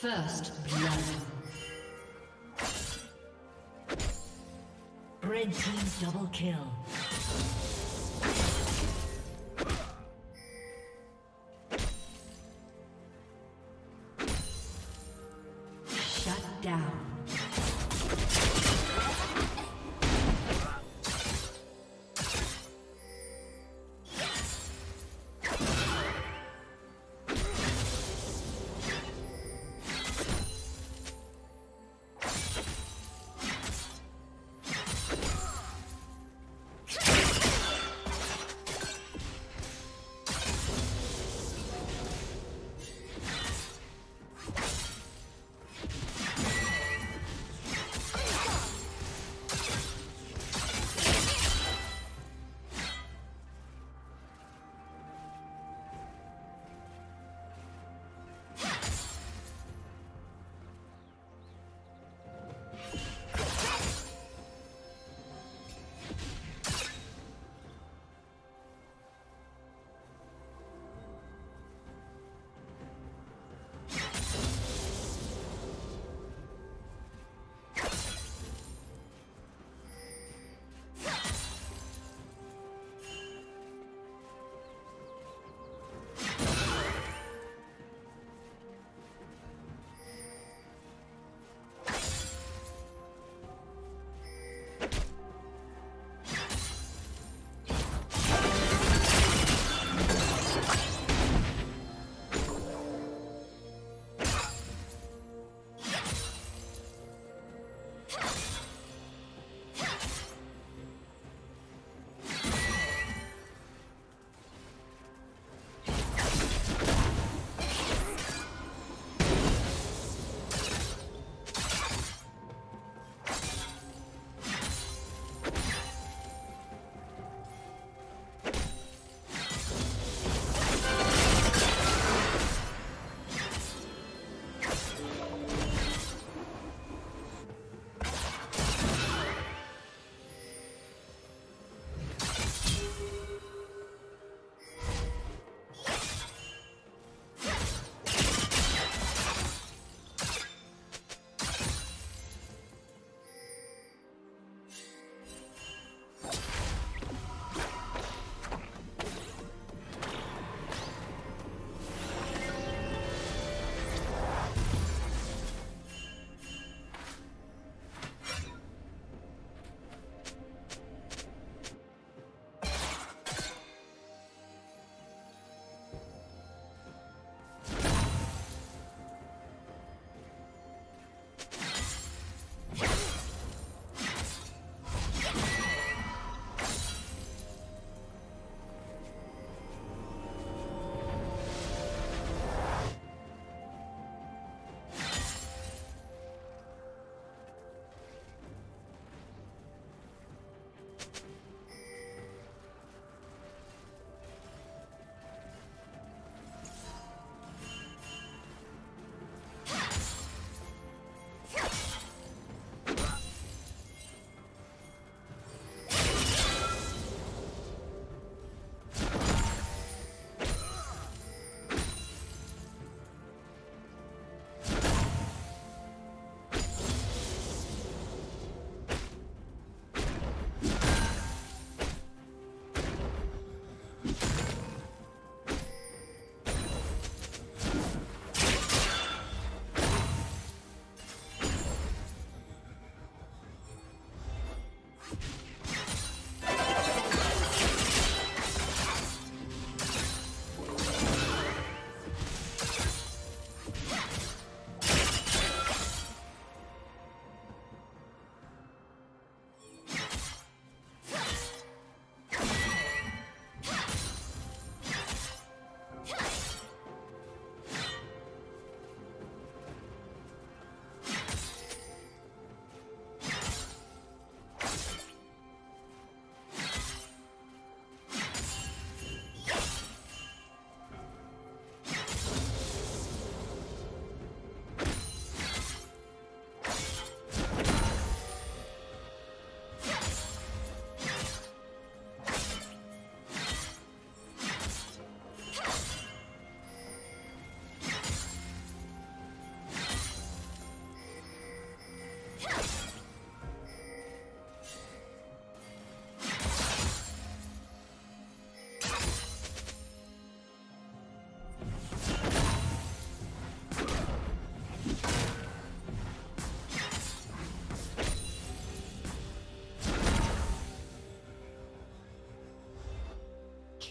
First blood. Red team double kill. Shut down.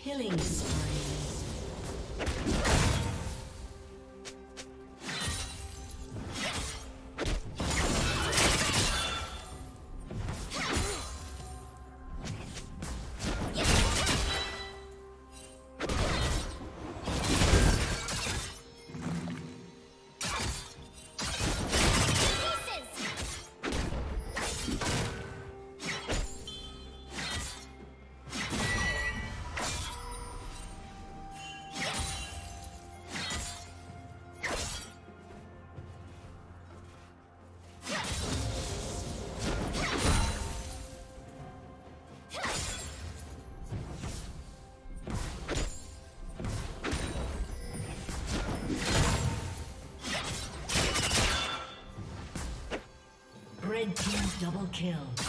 Killing spree. Red double kill.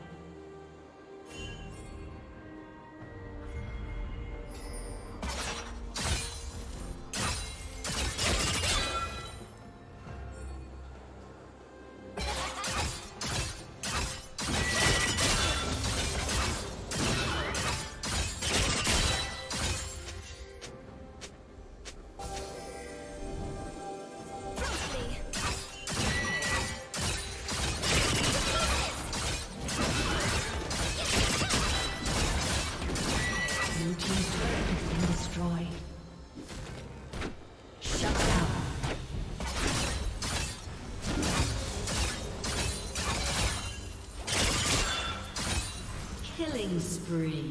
Spree.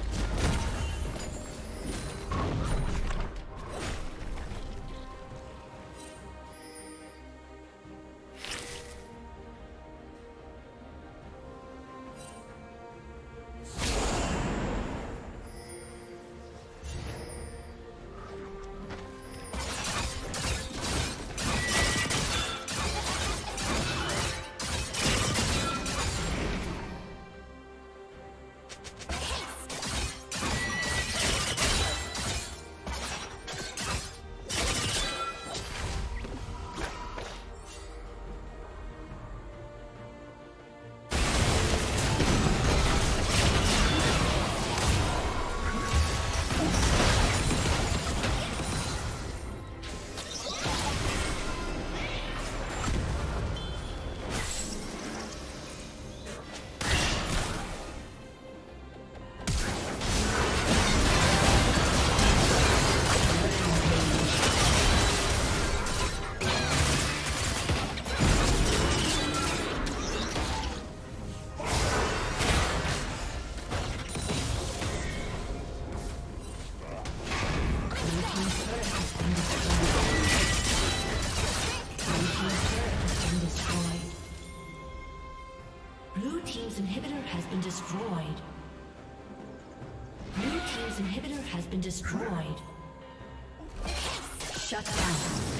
Shut down.